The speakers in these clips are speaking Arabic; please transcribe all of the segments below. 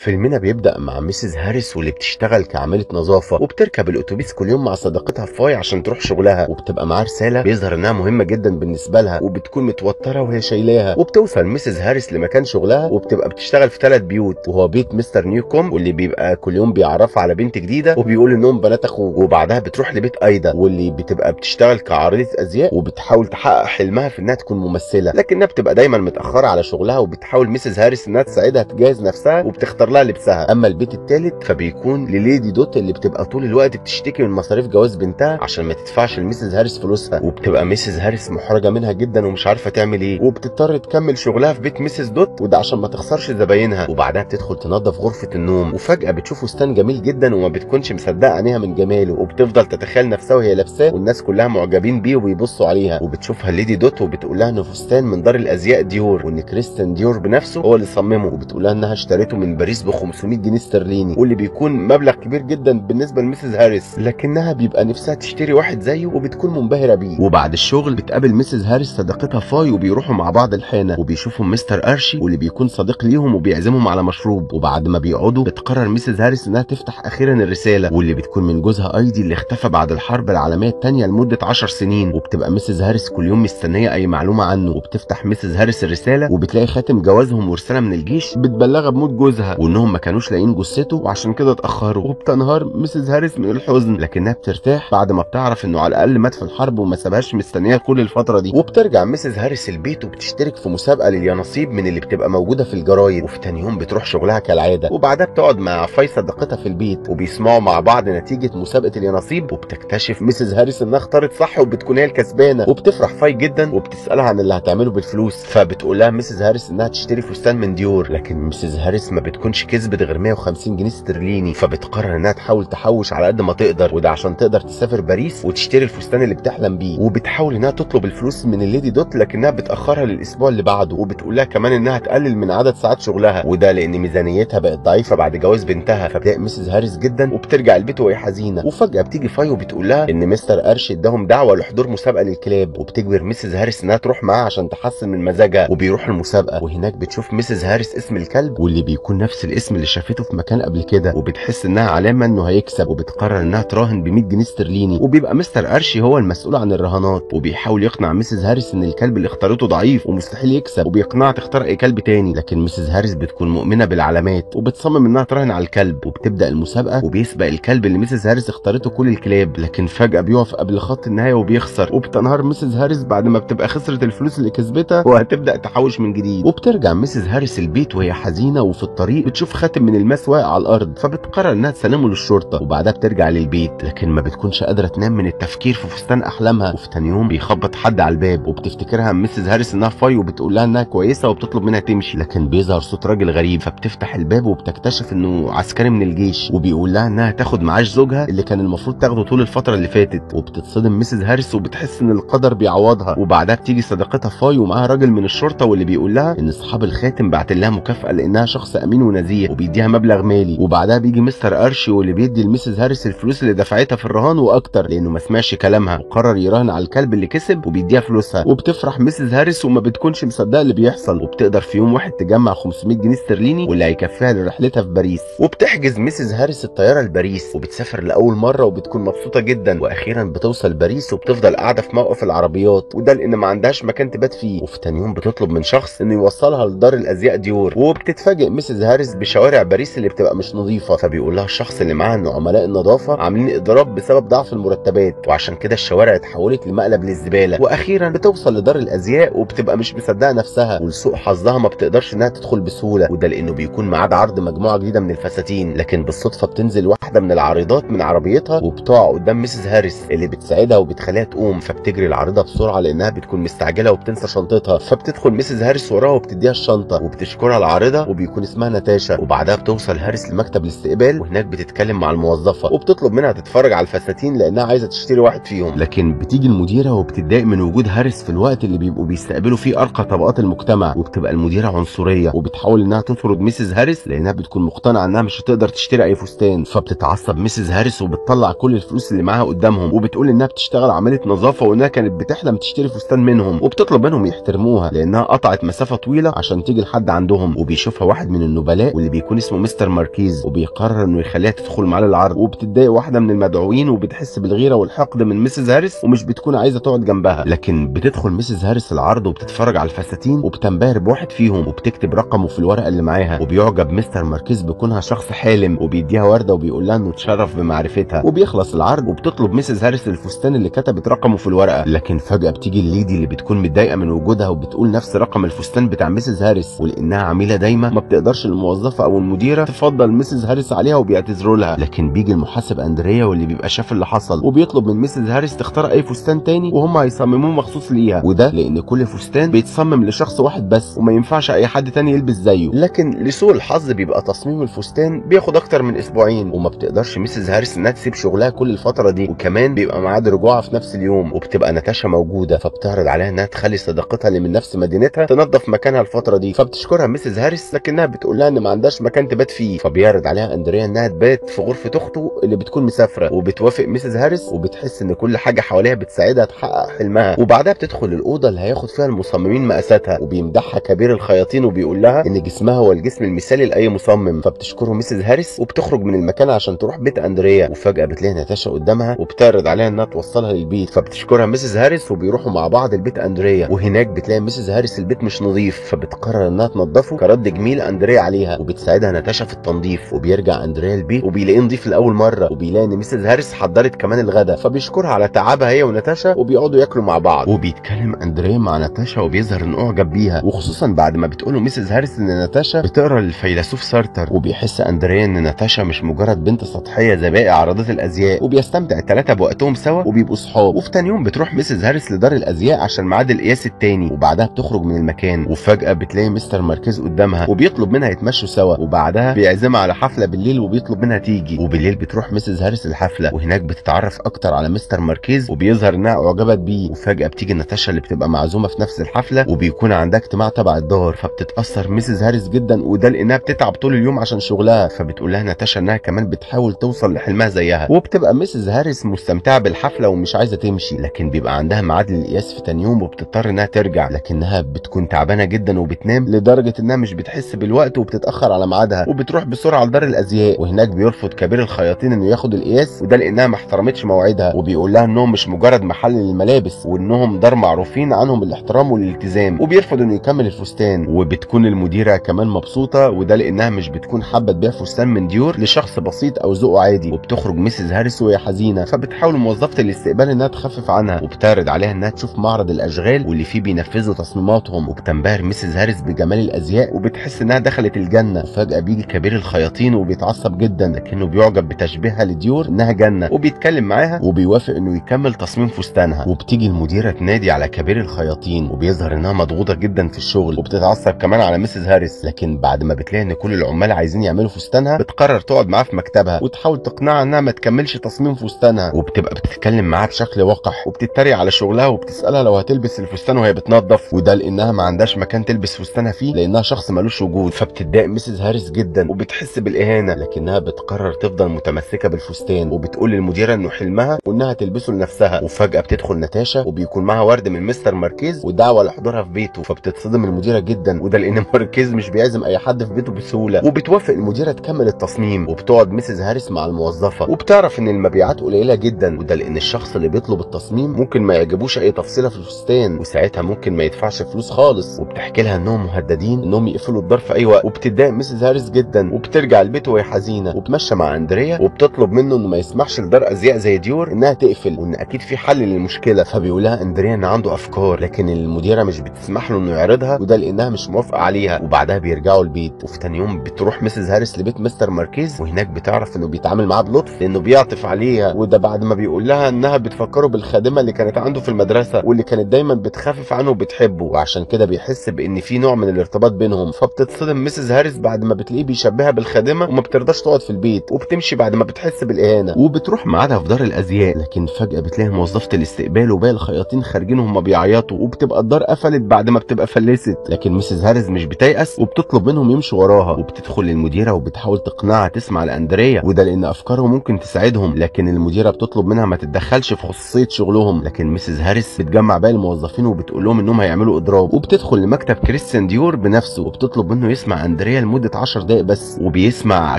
فيلمنا بيبدأ مع ميسيس هاريس واللي بتشتغل كعاملة نظافة وبتركب الأتوبيس كل يوم مع صديقتها فاي عشان تروح شغلها وبتبقى معاها رسالة بيظهر إنها مهمة جدا بالنسبة لها وبتكون متوترة وهي شايلاها وبتوصل ميسيس هاريس لمكان شغلها وبتبقى بتشتغل في ثلاث بيوت وهو بيت مستر نيوكوم واللي بيبقى كل يوم بيعرفها على بنت جديدة وبيقول إنهم بنات أخوه وبعدها بتروح لبيت أيدا واللي بتبقى بتشتغل كعارضة أزياء وبتحاول تحقق حلمها في إنها تكون ممثلة لكنها بتبقى دايما متأخرة على شغلها وبتحاول ميسيس هاريس إنها تساعدها تجهز نفسها وبتختار لها لبسها. أما البيت الثالث فبيكون لليدي دوت اللي بتبقى طول الوقت بتشتكي من مصاريف جواز بنتها عشان ما تدفعش لميسيس هاريس فلوسها. وبتبقى ميسيس هاريس محرجة منها جدا ومش عارفة تعمل إيه. وبتضطر تكمل شغلها في بيت ميسيس دوت وده عشان ما تخسرش زباينها. وبعدها بتدخل تنظف غرفة النوم. وفجأة بتشوف فستان جميل جدا وما بتكونش مصدقة عينيها من جماله. وبتفضل تتخيل نفسها وهي لابساه والناس كلها معجبين بيه وبيبصوا عليها. وبتشوفها الليدي دوت وبتقول لها إنه فستان من دار الأزياء ديور وإن كريستيان ديور بنفسه هو اللي صممه. وبتقول لها إنها اشترته من باريس ب 500 جنيه استرليني واللي بيكون مبلغ كبير جدا بالنسبة لميسيس هاريس. لكنها بيبقى نفسها تشتري واحد زيه وبتكون منبهرة بيه. وبعد الشغل بتقابل ميسيس هاريس صديقتها فاي وبيروحوا مع بعض الحانة وبيشوفوا مستر أرشي واللي بيكون صديق ليهم وبيعزمهم على مشروب. وبعد ما بيقعدوا بتقرر ميسيس هاريس إنها تفتح أخيرا الرسالة واللي بتكون من جوزها ايدي اللي اختفى بعد الحرب العالمية الثانية لمدة 10 سنين. وبتبقى ميسيس هاريس كل يوم مستنية أي معلومة عنه. وبتفتح ميسيس هاريس الرسالة وبتلاقي خاتم جوازهم ورسالة من الجيش بتبلغها بموت جوزها. وإنهم ما كانوش لاقيين جثته وعشان كده اتأخروا. وبتنهار ميسيس هاريس من الحزن لكنها بترتاح بعد ما بتعرف إنه على الأقل مات في الحرب وما سابهاش مستنية كل الفترة دي. وبترجع ميسيس هاريس البيت وبتشترك في مسابقة لليانصيب من اللي بتبقى موجودة في الجرايد. وفي تاني يوم بتروح شغلها كالعادة. وبعدها بتقعد مع فاي صديقتها في البيت وبيسمعوا مع بعض نتيجة مسابقة اليانصيب. وبتكتشف ميسيس هاريس إنها اختارت صح وبتكون هي الكسبانة. وبتفرح فاي جدا وبتسألها عن اللي هتعمله بالفلوس. فبتقول لها ميسيس هاريس إنها تشتري فستان من ديور لكن ميسيس هاريس ما بتكونش كسبت غير 150 جنيه استرليني فبتقرر إنها تحاول تحوش على قد ما تقدر وده عشان تقدر تسافر باريس وتشتري الفستان اللي بتحلم بيه. وبتحاول إنها تطلب الفلوس من الليدي دوت لكنها بتأخرها للأسبوع اللي بعده وبتقول لها كمان إنها تقلل من عدد ساعات شغلها. وده لأن ميزانيتها بقت ضعيفة بعد جواز بنتها فبتضايق ميسيس هاريس جدا وبترجع البيت وهي حزينة. وفجأة بتيجي فاي وبتقول لها إن مستر أرشي اداهم دعوة لحضور مسابقة للكلاب وبتجبر ميسيس هاريس إنها تروح معاه عشان تحسن من مزاجها. وبيروح المسابقة وهناك بتشوف ميسيس هاريس اسم الكلب واللي بيكون نفس الاسم اللي شافته في مكان قبل كده وبتحس إنها علامة إنه هيكسب وبتقرر إنها تراهن ب 100 جنيه استرليني وبيبقى مستر أرشي هو المسؤول عن الرهانات وبيحاول يقنع ميسيس هاريس إن الكلب اللي اختارته ضعيف ومستحيل يكسب وبيقنعها تختار أي كلب تاني لكن ميسيس هاريس بتكون مؤمنة بالعلامات وبتصمم إنها تراهن على الكلب وبتبدأ المسابقة وبيسبق الكلب اللي ميسيس هاريس اختارته كل الكلاب لكن فجأة بيقف قبل خط النهاية وبيخسر وبتنهار ميسيس هاريس بعد ما بتبقى خسرت الفلوس اللي كسبتها وهتبدأ تحوش من جديد. وبترجع ميسيس هاريس البيت وهي حزينة وفي الطريق بتشوف خاتم من الماس واقع على الأرض فبتقرر إنها تسلمه للشرطة وبعدها بترجع للبيت. لكن ما بتكونش قادرة تنام من التفكير في فستان أحلامها. وفي تاني يوم بيخبط حد على الباب وبتفتكرها ميسيس هاريس إنها فاي وبتقول لها إنها كويسة وبتطلب منها تمشي. لكن بيظهر صوت راجل غريب فبتفتح الباب وبتكتشف إنه عسكري من الجيش. وبيقول لها إنها تاخد معاش زوجها اللي كان المفروض تاخده طول الفترة اللي فاتت. وبتتصدم ميسيس هاريس وبتحس إن القدر بيعوضها. وبعدها بتيجي صديقتها فاي ومعاها راجل من الشرطة واللي بيقول لها إن أصحاب الخاتم بعتوا لها مكافأة لإنها شخص أمين ونزيه وبيديها مبلغ مالي. وبعدها بيجي مستر أرشي واللي بيدي لميسيس هاريس الفلوس اللي دفعتها في الرهان وأكتر لأنه ما سمعش كلامها. وقرر يراهن على الكلب اللي كسب وبيديها فلوسها. وبتفرح ميسيس هاريس وما بتكونش مصدقة اللي بيحصل. وبتقدر في يوم واحد تجمع 500 جنيه استرليني واللي هيكفيها لرحلتها في باريس. وبتحجز ميسيس هاريس الطيارة لباريس. وبتسافر لأول مرة وبتكون مبسوطة جدا. وأخيرا بتوصل باريس وبتفضل قاعدة في موقف العربيات. وده لأن ما عندهاش مكان تبات فيه. وفي تاني يوم بتطلب من شخص إنه يوصلها لدار الأزياء ديور. وبتتفاجئ ميسيس هاريس بشوارع باريس اللي بتبقى مش نظيفة فبيقول لها الشخص اللي معاها ان عمال النظافة عاملين إضراب بسبب ضعف المرتبات وعشان كده الشوارع اتحولت لمقلب للزبالة. وأخيرا بتوصل لدار الأزياء وبتبقى مش مصدقة نفسها ولسوء حظها ما بتقدرش إنها تدخل بسهولة وده لأنه بيكون ميعاد عرض مجموعة جديدة من الفساتين. لكن بالصدفة بتنزل واحدة من العارضات من عربيتها وبتقع قدام ميسيس هاريس اللي بتساعدها وبتخليها تقوم فبتجري العارضه بسرعة لأنها بتكون مستعجلة وبتنسى شنطتها. فبتدخل ميسيس هاريس وراها وبتديها الشنطة وبتشكرها العارضه وبيكون اسمها ناتاشا وبعدها بتوصل هاريس لمكتب الاستقبال وهناك بتتكلم مع الموظفة وبتطلب منها تتفرج على الفساتين لأنها عايزة تشتري واحد فيهم. لكن بتيجي المديرة وبتتضايق من وجود هاريس في الوقت اللي بيبقوا بيستقبلوا فيه أرقى طبقات المجتمع وبتبقى المديرة عنصرية وبتحاول إنها تطرد ميسيس هاريس لأنها بتكون مقتنعة إنها مش هتقدر تشتري أي فستان. فبتتعصب ميسيس هاريس وبتطلع كل الفلوس اللي معاها قدامهم وبتقول إنها بتشتغل عامله نظافة وإنها كانت بتحلم تشتري فستان منهم. وبتطلب منهم يحترموها لأنها قطعت مسافة طويلة عشان تيجي لحد عندهم وبيشوفها واحد من النبلاء واللي بيكون اسمه مستر ماركيز وبيقرر إنه يخليها تدخل معاه العرض وبتتضايق واحدة من المدعوين وبتحس بالغيرة والحقد من مسز هاريس ومش بتكون عايزة تقعد جنبها. لكن بتدخل مسز هاريس العرض وبتتفرج على الفساتين وبتنبهر بواحد فيهم وبتكتب رقمه في الورقة اللي معاها. وبيعجب مستر ماركيز بكونها شخص حالم وبيديها وردة وبيقول لها إنه اتشرف بمعرفتها. وبيخلص العرض وبتطلب مسز هاريس الفستان اللي كتبت رقمه في الورقة. لكن فجأة بتيجي الليدي اللي بتكون متضايقة من وجودها وبتقول نفس رقم الفستان بتاع مسز هاريس ولأنها عميلة دايمه ما بتقدرش الموظفة أو المديرة تفضل مسز هاريس عليها وبيعتذروا لها. لكن بيجي المحاسب أندريا واللي بيبقى شاف اللي حصل وبيطلب من مسز هاريس تختار أي فستان تاني وهم هيصمموه مخصوص ليها. وده لأن كل فستان بيتصمم لشخص واحد بس وما ينفعش أي حد تاني يلبس زيه. لكن لسوء الحظ بيبقى تصميم الفستان بياخد أكتر من أسبوعين وما بتقدرش مسز هاريس إنها تسيب شغلها كل الفترة دي. وكمان بيبقى ميعاد رجوعها في نفس اليوم وبتبقى ناتاشا موجودة. فبتعرض عليها إنها تخلي صديقتها اللي من نفس مدينتها تنظف مكانها الفترة دي. فبتشكرها مسز هاريس لكنها بتقول لها إن ما عندهاش مكان تبات فيه. فبيعرض عليها أندريا إنها تبات في غرفة أخته اللي بتكون مسافرة. وبتوافق مسز هاريس وبتحس إن كل حاجة حواليها بتساعدها تحقق حلمها. وبعدها بتدخل الأوضة اللي هياخد فيها المصممين مقاساتها وبيمدحها كبير الخياطين وبيقول لها إن جسمها هو الجسم المثالي لأي مصمم. فبتشكره مسز هاريس وبتخرج من المكان عشان تروح بيت أندريا. وفجأة بتلاقي ناتاشا قدامها وبتعرض عليها إنها توصلها للبيت. فبتشكرها مسز هاريس وبيروحوا مع بعض لبيت أندريا. وهناك بتلاقي مسز هاريس البيت مش نظيف. فبتقرر إنها تنظفه كرد جميل أندريا عليها. وبتساعدها ناتاشا في التنظيف وبيرجع أندريا البيت وبيلاقيه نظيف لأول مرة. وبيلاقي إن مسز هاريس حضرت كمان الغدا فبيشكرها على تعبها هي وناتاشا وبيقعدوا ياكلوا مع بعض. وبيتكلم أندريا مع ناتاشا وبيظهر انه أعجب بيها. وخصوصا بعد ما بتقوله مسز هاريس إن ناتاشا بتقرأ للفيلسوف سارتر. وبيحس أندريا إن ناتاشا مش مجرد بنت سطحية زي باقي عارضات الأزياء. وبيستمتع الثلاثه بوقتهم سوا وبيبقوا صحاب. وفي تاني يوم بتروح مسز هاريس لدار الأزياء عشان ميعاد القياس التاني. وبعدها بتخرج من المكان وفجأة بتلاقي مستر ماركيز قدامها وبيطلب منها يتمشوا سوا. وبعدها بيعزمها على حفلة بالليل وبيطلب منها تيجي. وبالليل بتروح مسز هاريس الحفلة. وهناك بتتعرف أكتر على مستر ماركيز وبيظهر إنها أعجبت بيه. وفجأة بتيجي ناتاشا اللي بتبقى معزومة في نفس الحفلة وبيكون عندها اجتماع تبع الدار. فبتتأثر مسز هاريس جدا وده لأنها بتتعب طول اليوم عشان شغلها. فبتقول لها ناتاشا إنها كمان بتحاول توصل لحلمها زيها. وبتبقى مسز هاريس مستمتعة بالحفلة ومش عايزة تمشي. لكن بيبقى عندها ميعاد للقياس في تاني يوم وبتضطر إنها ترجع. لكنها بتكون تعبانة جدا وبتنام لدرجة إنها مش بتحس بالوقت وبتتأخر على ميعادها وبتروح بسرعة لدار الأزياء وهناك بيرفض كبير الخياطين إنه ياخد القياس وده لانها ما احترمتش موعدها وبيقول لها إنهم مش مجرد محل للملابس وإنهم دار معروفين عنهم الاحترام والالتزام وبيرفض إنه يكمل الفستان. وبتكون المديرة كمان مبسوطة وده لانها مش بتكون حابة تبيع فستان من ديور لشخص بسيط أو ذوقه عادي وبتخرج مسز هاريس وهي حزينة فبتحاول موظفة الاستقبال إنها تخفف عنها وبتعرض عليها إنها تشوف معرض الأشغال واللي فيه بينفذوا تصميماتهم وبتنبهر مسز هاريس بجمال الأزياء وبتحس إنها دخلت الجنة. وفجاه بيجي كبير الخياطين وبيتعصب جدا لكنه بيعجب بتشبيهها لديور إنها جنة. وبيتكلم معاها وبيوافق إنه يكمل تصميم فستانها. وبتيجي المديرة تنادي على كبير الخياطين وبيظهر إنها مضغوطة جدا في الشغل وبتتعصب كمان على مسز هاريس. لكن بعد ما بتلاقي إن كل العمال عايزين يعملوا فستانها بتقرر تقعد معاها في مكتبها وتحاول تقنعها إنها ما تكملش تصميم فستانها. وبتبقى بتتكلم معاها بشكل وقح وبتتريق على شغلها وبتسألها لو هتلبس الفستان وهي بتنظف. وده لأنها ما عندهاش مكان تلبس فستانها فيه لأنها شخص ملوش وجود. فبتتضايق مسز هاريس جدا وبتحس بالإهانة لكنها بتقرر تفضل متمسكة بالفستان وبتقول للمديرة إنه حلمها وإنها تلبسه لنفسها. وفجأة بتدخل ناتاشا وبيكون معاها ورد من مستر ماركيز ودعوة لحضورها في بيته. فبتتصدم المديرة جدا وده لأن ماركيز مش بيعزم أي حد في بيته بسهولة. وبتوافق المديرة تكمل التصميم وبتقعد مسز هاريس مع الموظفة. وبتعرف إن المبيعات قليلة جدا وده لأن الشخص اللي بيطلب التصميم ممكن ما يعجبوش أي تفصيلة في الفستان وساعتها ممكن ما يدفعش فلوس خالص. وبتحكي لها إنهم مهددين إنهم يقفلوا الدار في أي وقت. وبتتضايق مسز هاريس جدا وبترجع البيت وهي حزينة وبتمشى مع أندريا وبتطلب منه إنه ما يسمحش لدار أزياء زي ديور إنها تقفل وإن أكيد في حل للمشكلة. فبيقول لها أندريا ان عنده أفكار لكن المديرة مش بتسمح له إنه يعرضها وده لأنها مش موافقة عليها. وبعدها بيرجعوا البيت وفي تاني يوم بتروح مسز هاريس لبيت مستر ماركيز وهناك بتعرف إنه بيتعامل معاها بلطف لأنه بيعطف عليها. وده بعد ما بيقول لها إنها بتفكره بالخادمة اللي كانت عنده في المدرسة واللي كانت دايما بتخفف عنه وبتحبه. وعشان كده بيحس بإن في نوع من الارتباط بينهم. فبتتصدم مسز هاريس بعد ما بتلاقيه بيشبهها بالخادمة وما بترضاش تقعد في البيت وبتمشي بعد ما بتحس بالإهانة. وبتروح ميعادها في دار الأزياء لكن فجأة بتلاقي موظفة الاستقبال وباقي الخياطين خارجين وهم بيعيطوا وبتبقى الدار قفلت بعد ما بتبقى فلست. لكن مسز هاريس مش بتيأس وبتطلب منهم يمشوا وراها. وبتدخل للمديرة وبتحاول تقنعها تسمع لأندريا وده لأن افكارهم ممكن تساعدهم. لكن المديرة بتطلب منها ما تتدخلش في خصوصية شغلهم. لكن مسز هاريس بتجمع باقي الموظفين وبتقول لهم إنهم هيعملوا إضراب. وبتدخل لمكتب كريستيان ديور بنفسه وبتطلب منه يسمع أندريا لمدة 10 دقائق بس. وبيسمع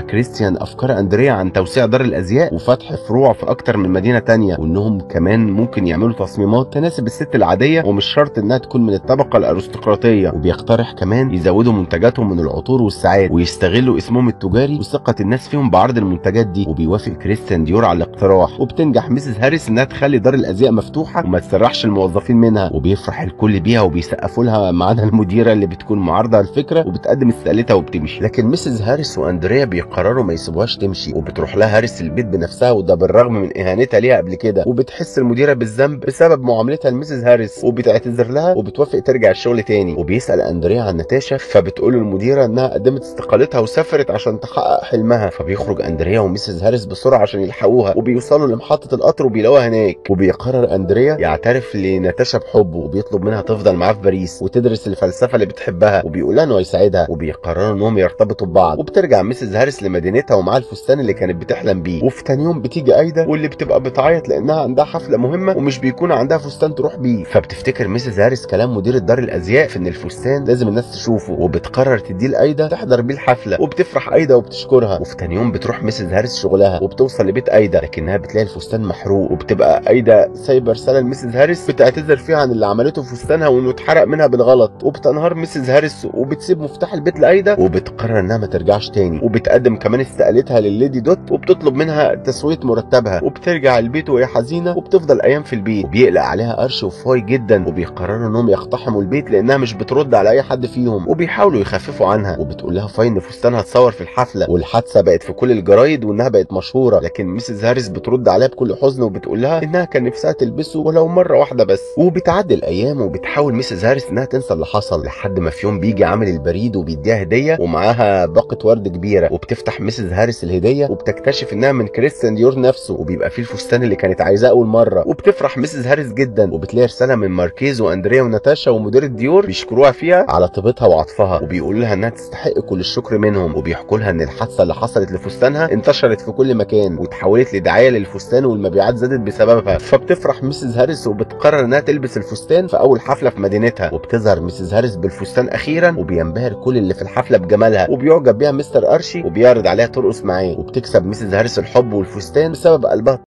كريستيان أفكار أندريا عن توسيع دار الأزياء وفتح فروع في أكتر من مدينة تانية وإنهم كمان ممكن يعملوا تصميمات تناسب الست العادية ومش شرط إنها تكون من الطبقة الأرستقراطية. وبيقترح كمان يزودوا منتجاتهم من العطور والساعات ويستغلوا اسمهم التجاري وثقة الناس فيهم بعرض المنتجات دي. وبيوافق كريستيان ديور على الاقتراح. وبتنجح ميسيس هاريس إنها تخلي دار الأزياء مفتوحة وما تسرحش الموظفين منها. وبيفرح الكل بيها وبيسقفوا لها ما عدا المديرة اللي بتكون معارضة الفكرة وبتقدم استقالتها وبتمشي لكن ميسيس هاريس وأندريا بيقرروا ما يسيبوهاش تمشي وبتروح لها هاريس البيت بنفسها وده بالرغم من إهانتها ليها قبل كده وبتحس المديرة بالذنب بسبب معاملتها لميسيس هاريس. وبتعتذر لها وبتوافق ترجع الشغل تاني. وبيسأل أندريا عن ناتاشا فبتقول المديره إنها قدمت استقالتها وسافرت عشان تحقق حلمها. فبيخرج أندريا وميسيس هاريس بسرعة عشان يلحقوها وبيوصلوا لمحطة القطر وبيلاقوها هناك. وبيقرر أندريا يعترف لناتاشا بحبه وبيطلب منها تفضل معاه في باريس وتدرس الفلسفة اللي بتحبها وبيقول لها إنه هيساعدها. وبيقرروا انهم يرتبطوا ببعض. وبترجع ميسيس هاريس لمدينتها ومعاها الفستان اللي كانت بتحلم بيه. وفي تاني يوم بتيجي أيدا واللي بتبقى بتعيط لأنها عندها حفلة مهمة ومش بيكون عندها فستان تروح بيه. فبتفتكر ميسيس هاريس كلام مدير دار الأزياء في إن الفستان لازم الناس تشوفه. وبتقرر تديه لأيدا تحضر بيه الحفلة. وبتفرح أيدا وبتشكرها. وفي تاني يوم بتروح ميسيس هاريس شغلها وبتوصل لبيت أيدا. لكنها بتلاقي الفستان محروق. وبتبقى أيدا سايبة رسالة لميسيس هاريس بتعتذر فيها عن اللي عملته في فستانها وإنه اتحرق منها بالغلط. وبتنهار ميسيس هاريس وبتسيب مفتاح البيت لأيدا. وبتقرر إنها ما ترجعش تاني. وبتقدم كمان استقالتها لليدي دانت وبتطلب منها تسوية مرتبها. وبترجع البيت وهي حزينة وبتفضل أيام في البيت. وبيقلق عليها أرشي وفاي جدا. وبيقرروا إنهم يقتحموا البيت لأنها مش بترد على أي حد فيهم. وبيحاولوا يخففوا عنها. وبتقول لها فاي إن فستانها اتصور في الحفلة. والحادثة بقت في كل الجرايد وإنها بقت مشهورة. لكن ميسيس هاريس بترد عليها بكل حزن وبتقول لها إنها كان نفسها تلبسه ولو مرة واحدة بس. وبتعدي الأيام وبتحاول ميسيس هاريس إنها تنسى اللي حصل. لحد ما في يوم بيجي عامل البريد وبيديها هدية ومعاها باقه ورد كبيرة. وبتفتح ميسيس هاريس الهدية. وبتكتشف إنها من كريستيان ديور نفسه. وبيبقى فيه الفستان اللي كانت عايزاه أول مرة. وبتفرح ميسيس هاريس جدا. وبتلاقي رسالة من ماركيز وأندريا وناتاشا ومدير ديور بيشكروها فيها على طيبتها وعطفها وبيقول لها إنها تستحق كل الشكر منهم. وبيحكوا لها إن الحادثة اللي حصلت لفستانها انتشرت في كل مكان. وتحولت لدعاية للفستان والمبيعات زادت بسببها. فبتفرح ميسيس هاريس وبتقرر إنها تلبس الفستان في أول حفلة في مدينتها. وبتظهر ميسيس هاريس بالفستان أخيرا. وبينبهر كل اللي في الحفلة بجمالها وبيعجب بيها مستر أرشي وبيعرض عليها ترقص معاه وبتكسب ميسيس هاريس الحب والفستان بسبب قلبها